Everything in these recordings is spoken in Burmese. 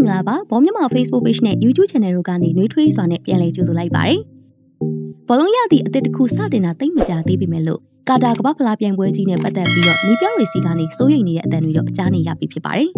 င်္ဂလာပါဘောမြန်မာ Facebook Page နဲ့ YouTube Channel တို့ကနေနှွေးထွေးစွာနဲ့ပြန်လည်ကြိုဆိုလိုက်ပါတယ်ဘောလုံးရသည့်အသစ်တစ်ခုစတင်တာသိမကြသေးပေမဲ့လို့ကာတာကမ္ဘာဖလားပြိုင်ပွဲကြီးနဲ့ပတ်သက်ပြီးတော့နီးပြောင်းရီစီကနေစိုးရိမ်နေတဲ့အတန်တွေတော့ကြားနေရပြီဖြစ်ပါတယ်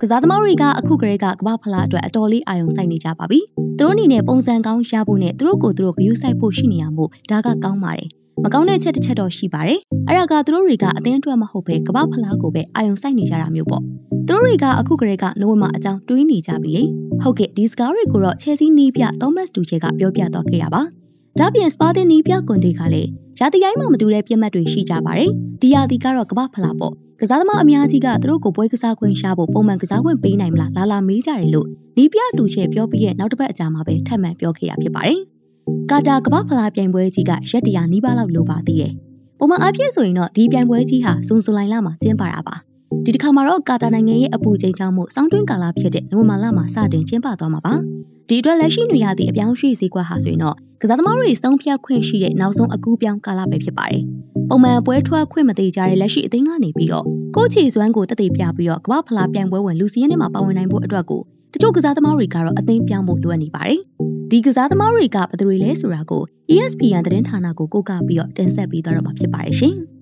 ကစားသမားတွေကအခုကလေးကကမ္ဘာဖလားအတွက်အတော်လေးအာရုံစိုက်နေကြပါပြီ။သူတို့အနေနဲ့ပုံစံကောင်းရဖို့နဲ့သူတို့ကိုသူတို့ဂရုစိုက်ဖို့ရှိနေရမို့ဒါကကောင်းပါတယ်။မကောင်းတဲ့ချက်တစ်ချက်တော့ရှိပါတယ်။အဲ့ဒါကသူတို့တွေကအသင်းအတွက်မဟုတ်ပဲကမ္ဘာဖလားကိုပဲအာရုံစိုက်နေကြတာမျိုးပေါ့။ သူတို့တွေကအခုကလေးကနိုဝင်ဘာအကြောင်းတွေးနေကြပြီလေဟုတ်ကဲ့ဒီစကားတွေကိုတော့ Chelsea နီးပြ Thomas Tuchel ကပြောပြတော့ခဲ့ရပါဒါပြင် Spartan နီးပြကွန်တီကလည်းရာသီတိုင်းမှာမတူတဲ့ပြက်မှတ်တွေရှိကြပါတယ်ဒီရာသီကတော့ကမ္ဘာဖလားပေါ့ကစားသမားအများကြီးကသူတို့ကိုပွဲကစားခွင့်ရှာဖို့ပုံမှန်ကစားခွင့်ပေးနိုင်မလားလာလာမေးကြတယ်လို့နီးပြတူချေပြောပြီးရဲ့နောက်တစ်ပတ်အကြာမှာပဲထပ်မံပြောခဲ့ရဖြစ်ပါတယ်ကာတာကမ္ဘာဖလားပြိုင်ပွဲကြီးကရက်တရာနီးပါးလောက်လိုပါသေးတယ်ပုံမှန်အဖြစ်ဆိုရင်တော့ဒီပြိုင်ပွဲကြီးဟာဇွန်ဇူလိုင်လမှာကျင်းပတာပါ ဒီတစ်ခါမှာတော့ကာတာနိုင်ငံရဲ့အပူချိန်ကြောင့်မို့စောင်းတွင်းကာလဖြစ်တဲ့နိုဝင်ဘာလမှာစတင်ကျင်းပသွားမှာပါဒီအတွက်လက်ရှိနေရသည့်အပြောင်းရွှေ့ဈေးကွက်ဟာဆိုရင်တော့ကစားသမားတွေစုံဖြတ်ခွင့်ရှိတဲ့နောက်ဆုံးအကူပြောင်းကာလပဲဖြစ်ပါတယ်ပုံမှန်ပွဲထွက်ခွင့်မသေးကြတဲ့လက်ရှိအသင်းကနေပြီးတော့ကိုချီစွမ်းကိုတည်တည်ပြပြီးတော့ကမ္ဘာဖလားပြိုင်ပွဲဝင်လူစီးရဲနဲ့မှာပါဝင်နိုင်ဖို့အတွက်ကိုတချို့ကစားသမားတွေကတော့အသင်းပြောင်းဖို့လိုအပ်နေပါတယ်ဒီကစားသမားတွေကဘယ်သူတွေလဲဆိုတာကို ESPN သတင်းဌာနကိုကိုးကားပြီးတော့တင်ဆက်ပေးသွားတော့မှာဖြစ်ပါတယ်ရှင်။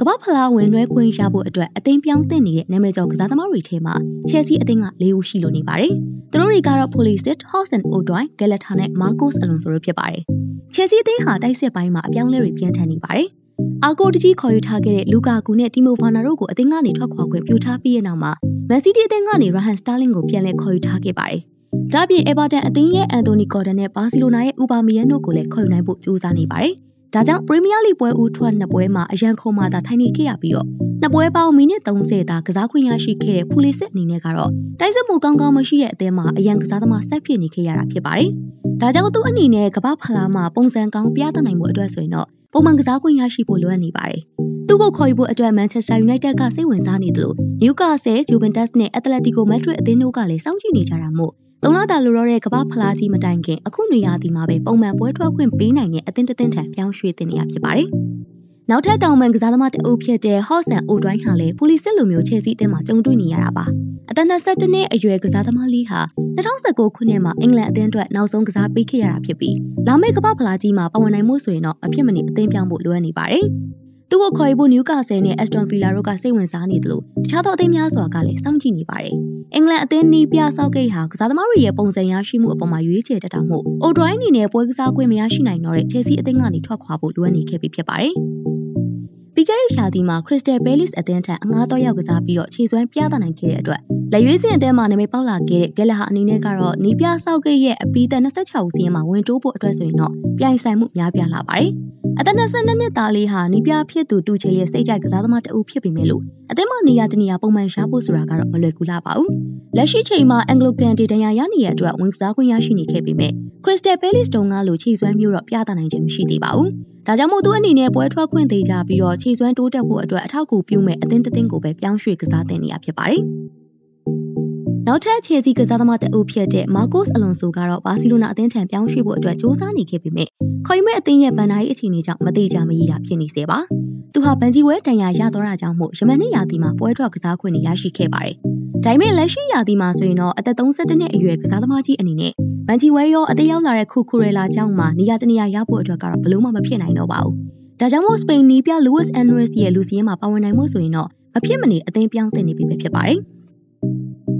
ကမ္ဘာဖလားဝင်နှွဲခွင့်ရဖို့အတွက်အသင်းပြောင်းတင်နေတဲ့နာမည်ကျော်ကစားသမားတွေထဲမှာ Chelsea အသင်းက၄ဦးရှိလို့နေပါတယ်။သူတို့တွေကတော့ Pulisic, Hudson Odoi, Galata နဲ့ Marcos Alonso တို့ဖြစ်ပါတယ်။ Chelsea အသင်းဟာတိုက်စစ်ပိုင်းမှာအပြောင်းလဲတွေပြင်းထန်နေပါတယ်။အာကိုတကြီးခေါ်ယူထားခဲ့တဲ့လူကာကူနဲ့တီမိုဖာနာတို့ကိုအသင်းကနေထွက်ခွာခွင့်ပြုထားပြီးတဲ့နောက်မှာမန်စီးတီးအသင်းကနေ Raheem Sterling ကိုပြန်လည်ခေါ်ယူထားခဲ့ပါတယ်။ဒါပြင် Everton အသင်းရဲ့ Anthony Gordon နဲ့ Barcelona ရဲ့ Aubameyang တို့ကိုလည်းခေါ်ယူနိုင်ဖို့ကြိုးစားနေပါတယ်။ ဒါကြောင့်ပရီးမီးယားလိပွဲဦးထွက်နှစ်ပွဲမှာအရန်ခုံမှသာထိုင်နေခဲ့ရပြီးတော့နှစ်ပွဲပေါင်းမိနစ်30သာကစားခွင့်ရရှိခဲ့တဲ့ဖူလီစစ်အနေနဲ့ကတော့တိုက်စစ်မှုကောင်းကောင်းမရှိတဲ့အသင်းမှာအရန်ကစားသမားဆက်ဖြစ်နေခဲ့ရတာဖြစ်ပါတယ်။ဒါကြောင့်သူ့အနေနဲ့ကမ္ဘာဖလားမှာပုံစံကောင်းပြသနိုင်မှုအတွက်ဆိုရင်တော့ပုံမှန်ကစားခွင့်ရရှိဖို့လိုအပ်နေပါတယ်။သူ့ကိုခေါ်ယူဖို့အတွက် Manchester United ကစိတ်ဝင်စားနေတယ်လို့ Newcastle, Juventus နဲ့ Atletico Madrid အသင်းတို့ကလည်းစောင့်ကြည့်နေကြတာမို့ သုံးလတာလိုတော့တဲ့ကမ္ဘာဖလားကြီးမတိုင်ခင်အခုနေရာဒီမှာပဲပုံမှန်ပွဲထွက်ခွင့်ပေးနိုင်တဲ့အသင်းတစ်သင်းထံပြောင်းရွှေ့တင်နေရဖြစ်ပါတယ်။နောက်ထပ်တောင်ပန်ကစားသမားတအုပ်ဖြစ်တဲ့ Hawson O'Dwyer ဟာလည်းပူလီစစ်လိုမျိုးချဲစီးအသင်းမှာကြုံတွေ့နေရတာပါ။အသက်22နှစ်အရွယ်ကစားသမားလေးဟာ2019ခုနှစ်မှာအင်္ဂလန်အသင်းအတွက်နောက်ဆုံးကစားပေးခဲ့ရတာဖြစ်ပြီးလာမယ့်ကမ္ဘာဖလားကြီးမှာပါဝင်နိုင်မှုဆိုရင်တော့အဖြစ်မနေအသင်းပြောင်းဖို့လိုအပ်နေပါတယ်။ သူ့ကိုခေါ်ယူဖို့နယူကာဆယ်နဲ့အက်စတွန်ဗီလာတို့ကစိတ်ဝင်စားနေတယ်လို့တခြားသောအသင်းများစွာကလည်းစောင့်ကြည့်နေပါတယ်။အင်္ဂလန်အသင်းနီးပြဆောက်ဂိတ်ဟာကစားသမားတွေရဲ့ပုံစံရရှိမှုအပေါ်မှာရွေးချယ်တတ်တာမို့အိုဒရိုင်းအနေနဲ့ပွဲကစားခွင့်မရရှိနိုင်တော့တဲ့ Chelsea အသင်းကနေထွက်ခွာဖို့လိုအပ်နေခဲ့ပြီဖြစ်ပါတယ်။ပြီးခဲ့တဲ့ရာသီမှာ Crystal Palace အသင်းထံအငှားတော့ရောက်ကစားပြီးတော့ခြေစွမ်းပြသနိုင်ခဲ့တဲ့အတွက်လက်ရွေးစင်အသင်းမှာနာမည်ပေါက်လာခဲ့တဲ့ဂက်လာဟာအနေနဲ့ကတော့နီးပြဆောက်ဂိတ်ရဲ့အပီးသက်26ဦးစီးရင်မှာဝင်တိုးဖို့အတွက်ဆိုရင်တော့ပြိုင်ဆိုင်မှုများပြားလာပါတယ်။ အသက်22နှစ်သားလေးဟာနီးပြဖြစ်သူတူချေရဲ့စိတ်ကြိုက်ကစားသမားတအုပ်ဖြစ်ပေမဲ့လို့အသက်မနေရတနေရပုံမှန်ရဖို့ဆိုတာကတော့မလွယ်ကူလာပါဘူး။လက်ရှိချိန်မှာအင်္ဂလိုကန်ဒေတန်ယာရနေတဲ့အတွက်ဝင်စားခွင့်ရရှိနေခဲ့ပေမဲ့ခရစ္စတယ်ဘဲလစ်တုံကလိုခြေစွမ်းမျိုးတော့ပြသနိုင်ခြင်းမရှိသေးပါဘူး။ဒါကြောင့်မို့သူအနေနဲ့ပွဲထွက်ခွင့်သေးကြပြီးတော့ခြေစွမ်းတိုးတက်ဖို့အတွက်အထောက်အကူပြုမဲ့အသင်းတစ်သင်းကိုပဲပြောင်းရွှေ့ကစားတင်နေရဖြစ်ပါတယ်။ နောက်ထပ်ခြေစီကစားသမားတအုပ်ဖြစ်တဲ့မာကို့စ်အလွန်ဆိုကတော့ဘာစီလိုနာအသင်းထံပြောင်းရွှေ့ဖို့အတွက်စ조사နေခဲ့ပေမဲ့ခေါ်ယူမဲ့အသင်းရဲ့ဗန်နာရေးအခြေအနေကြောင့်မသေးကြမရရဖြစ်နေစေပါ။သူဟာဗန်ဂျီဝဲတန်ရာရတော့တာကြောင့်မို့ယမန်နှစ်ရာသီမှာပွဲထွက်ကစားခွင့်ရရှိခဲ့ပါတယ်။ဒါပေမဲ့လက်ရှိရာသီမှာဆိုရင်တော့အသက်32နှစ်အရွယ်ကစားသမားကြီးအနေနဲ့ဗန်ဂျီဝဲရောအသေးရောက်လာတဲ့ခုခူရဲလာကြောင့်မှနေရာတနေရာရဖို့အတွက်ကတော့ဘလို့မှမဖြစ်နိုင်တော့ပါဘူး။ဒါကြောင့်မို့စပိန်နီးပြ Luis Enrique ရဲ့လူစီရင်မှာပါဝင်နိုင်မှုဆိုရင်တော့မဖြစ်မနေအသင်းပြောင်းသင့်နေပြီပဲဖြစ်ပါတယ်။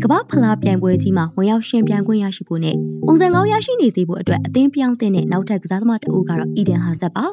ကမ္ဘာဖလားပြိုင်ပွဲကြီးမှာဝင်ရောက်ရှင်ပြိုင်ခွင့်ရရှိဖို့နဲ့ပုံစံကောင်းရရှိနေစေဖို့အတွက်အသင်းပြောင်းတဲ့နောက်ထပ်ကစားသမားတအူးကတော့အီဒန်ဟာဇက်ပါ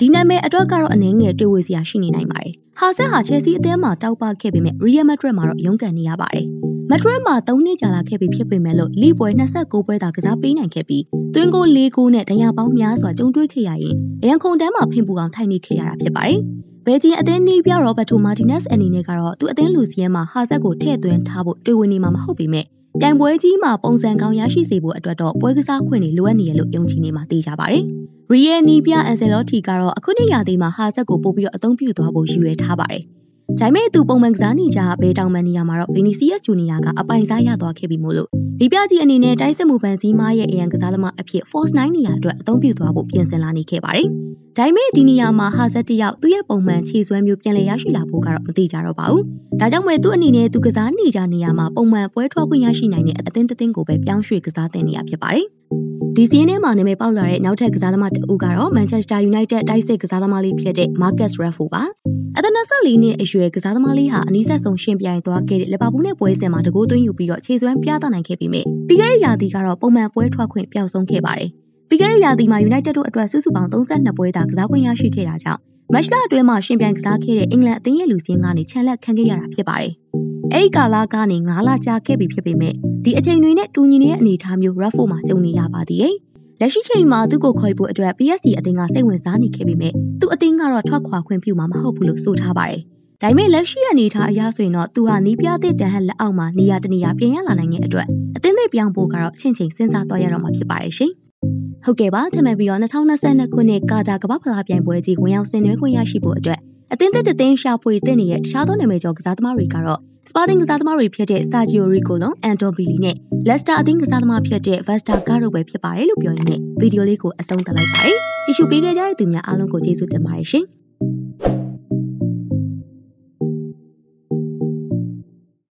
ဒီနာမည်အတွက်ကတော့အနေငယ်တွေ့ဝေစရာရှိနေနိုင်ပါတယ်ဟာဇက်ဟာချယ်ဆီအသင်းမှာတောက်ပခဲ့ပေမဲ့ရီယယ်မက်ဒရစ်မှာတော့ရုန်းကန်နေရပါတယ်မက်ဒရစ်မှာ၃နှစ်ကြာလာခဲ့ပြီဖြစ်ပေမဲ့လို့လီပွဲ29ပွဲသာကစားပေးနိုင်ခဲ့ပြီးသွင်းကို၄ဂိုးနဲ့ဒဏ်ရာပေါင်းများစွာကြုံတွေ့ခဲ့ရရင်အရန်ခုန်တန်းမှာဖင်ပူအောင်ထိုင်နေခဲ့ရတာဖြစ်ပါတယ် ဘယ်ဂျီအသင်းနီးပြရောဘတ်တိုမာတီနက်စ်အနေနဲ့ကတော့သူအသင်းလူစီယန်မှာဟာဇက်ကိုထည့်သွင်းထားဖို့တွေ့ဝင်နေမှာမဟုတ်ပေမဲ့ပြိုင်ပွဲကြီးမှာပုံစံကောင်းရရှိစေဖို့အတွက်တော့ပွဲကစားခွင့်တွေလိုအပ်နေရလို့ယုံကြည်နေမှာသိကြပါတယ်။ရီယယ်နီပြအန်ဆယ်လော့တီကတော့အခုနှစ်ရာသီမှာဟာဇက်ကိုပို့ပြီးတော့အသုံးပြုသွားဖို့ရည်ရွယ်ထားပါတယ်။ ဒါပေမဲ့သူပုံမှန်ကစားနေကြဘဲတောင်မန်နေရာမှာတော့ Vinicius Junior ကအပိုင်စားရသွားခဲ့ပြီမို့လို့ဒီပြကြီးအနေနဲ့တိုက်စစ်မှုပန်စည်းမားရဲ့အရန်ကစားသမားအဖြစ် Force 9နေရာအတွက်အသုံးပြုသွားဖို့ပြင်ဆင်လာနေခဲ့ပါတယ်။ဒါပေမဲ့ဒီနေရာမှာဟာဇက်တယောက်သူ့ရဲ့ပုံမှန်ခြေစွမ်းမျိုးပြန်လည်ရရှိလာဖို့ကတော့မသိကြတော့ပါဘူး။ဒါကြောင့်မဲ့သူ့အနေနဲ့သူကစားနေကြနေရာမှာပုံမှန်ပွဲထွက်ခွင့်ရရှိနိုင်တဲ့အသင်းတစ်သင်းကိုပဲပြောင်းရွှေ့ကစားတင်နေရဖြစ်ပါတယ်။ဒီစီးရင်ထဲမှာနာမည်ပေါက်လာတဲ့နောက်ထပ်ကစားသမားတဦးကတော့ Manchester United တိုက်စစ်ကစားသမားလေးဖြစ်တဲ့ Marcus Rashford ပါ။ အသက်24နှစ်အရွယ်ကစားသမားလေးဟာအနည်းဆက်ဆုံးရှင်ပြိုင်သွားခဲ့တဲ့လီဗာပူးနဲ့ပွဲစဉ်မှာတကိုးသွင်းယူပြီးတော့ခြေစွမ်းပြသနိုင်ခဲ့ပြီးမြဲပြီးခဲ့တဲ့ရာသီကတော့ပုံမှန်ပွဲထွက်ခွင့်ပျောက်ဆုံးခဲ့ပါတယ်။ပြီးခဲ့တဲ့ရာသီမှာ United တို့အတွက်စုစုပေါင်း32ပွဲသာကစားခွင့်ရရှိခဲ့တာကြောင့်မက်ချ်လာအတွင်းမှာရှင်ပြိုင်ကစားခဲ့တဲ့အင်္ဂလန်အသင်းရဲ့လူစင်းကနေချန်လက်ခံခဲ့ရတာဖြစ်ပါတယ်။အဲဒီကာလကနေ9လကြာခဲ့ပြီဖြစ်ပေမဲ့ဒီအချိန်တွေနဲ့တူညီနေတဲ့အနေအထားမျိုး Raffo မှာကြုံနေရပါသေးတယ်။ လက်ရှိချိန်မှာသူ့ကိုခေါ်ဖို့အတွက် PSG အသင်းကစိတ်ဝင်စားနေခဲ့ပေမဲ့သူ့အသင်းကတော့ထွက်ခွာခွင့်ပြုမှာမဟုတ်ဘူးလို့ဆိုထားပါတယ်။ဒါပေမဲ့လက်ရှိအနေထားအရဆိုရင်တော့သူဟာနီးပြတဲ့တန်ဟက်လက်အောက်မှာနေရာတနေရာပြင်ရလာနိုင်တဲ့အတွက်အသင်းသေးပြောင်းဖို့ကတော့ချင်းချင်းစဉ်းစားသွားရတော့မှာဖြစ်ပါတယ်ရှင်။ဟုတ်ကဲ့ပါထပ်မံပြီးတော့2022ခုနှစ်ကာတာကမ္ဘာဖလားပြိုင်ပွဲကြီးဝင်ရောက်ဆင်နွှဲခွင့်ရရှိဖို့အတွက် အသင်းသက်တည်ရှာဖွေတင်နေတဲ့တခြားသောနာမည်ကျော်ကစားသမားတွေကတော့စပါတင်ကစားသမားတွေဖြစ်တဲ့ဆာဂျီယိုရီကိုလွန်အန်တိုဘီလီနဲ့လက်စတာအသင်းကစားသမားဖြစ်တဲ့ဗက်စတာကာတို့ပဲဖြစ်ပါတယ်လို့ပြောရင်းနဲ့ဗီဒီယိုလေးကိုအဆုံးသတ်လိုက်ပါတယ်ကြည့်ရှုပေးခဲ့ကြတဲ့သူများအားလုံးကိုကျေးဇူးတင်ပါတယ်ရှင်